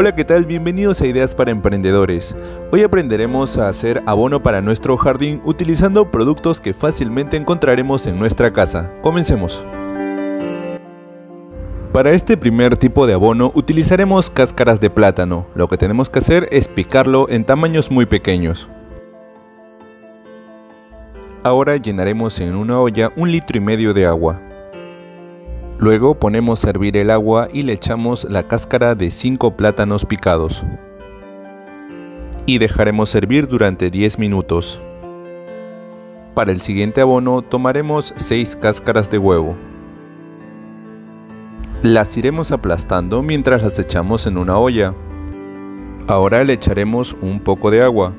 Hola, ¿qué tal? Bienvenidos a Ideas para Emprendedores. Hoy aprenderemos a hacer abono para nuestro jardín utilizando productos que fácilmente encontraremos en nuestra casa. Comencemos. Para este primer tipo de abono utilizaremos cáscaras de plátano. Lo que tenemos que hacer es picarlo en tamaños muy pequeños. Ahora llenaremos en una olla un litro y medio de agua. Luego ponemos a hervir el agua y le echamos la cáscara de 5 plátanos picados. Y dejaremos hervir durante 10 minutos. Para el siguiente abono tomaremos 6 cáscaras de huevo. Las iremos aplastando mientras las echamos en una olla. Ahora le echaremos un poco de agua.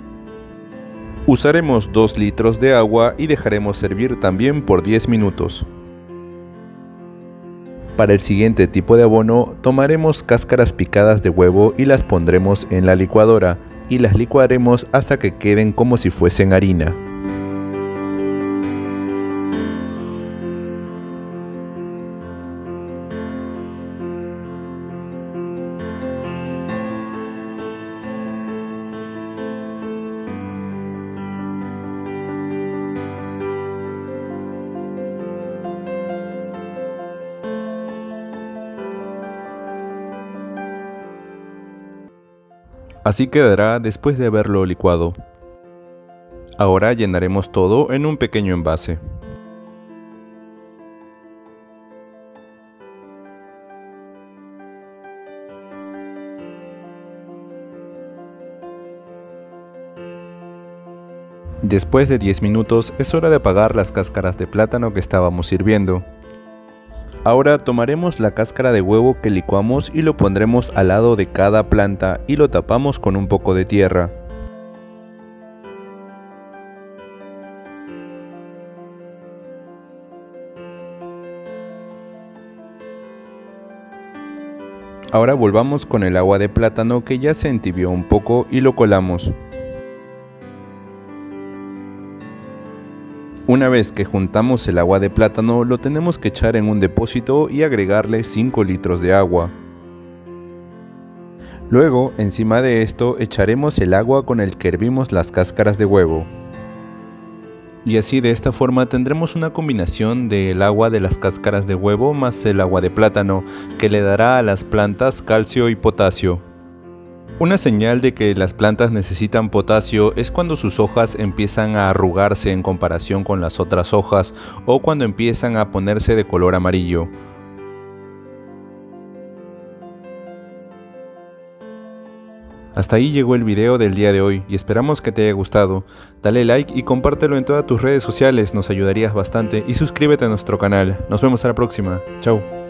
Usaremos 2 litros de agua y dejaremos hervir también por 10 minutos. Para el siguiente tipo de abono tomaremos cáscaras picadas de huevo y las pondremos en la licuadora y las licuaremos hasta que queden como si fuesen harina. Así quedará después de haberlo licuado. Ahora llenaremos todo en un pequeño envase. Después de 10 minutos es hora de apagar las cáscaras de plátano que estábamos sirviendo. Ahora tomaremos la cáscara de huevo que licuamos y lo pondremos al lado de cada planta y lo tapamos con un poco de tierra. Ahora volvamos con el agua de plátano que ya se entibió un poco y lo colamos. Una vez que juntamos el agua de plátano lo tenemos que echar en un depósito y agregarle 5 litros de agua. Luego, encima de esto, echaremos el agua con el que hervimos las cáscaras de huevo. Y así de esta forma tendremos una combinación del agua de las cáscaras de huevo más el agua de plátano que le dará a las plantas calcio y potasio. Una señal de que las plantas necesitan potasio es cuando sus hojas empiezan a arrugarse en comparación con las otras hojas o cuando empiezan a ponerse de color amarillo. Hasta ahí llegó el video del día de hoy y esperamos que te haya gustado. Dale like y compártelo en todas tus redes sociales, nos ayudarías bastante y suscríbete a nuestro canal. Nos vemos a la próxima. Chao.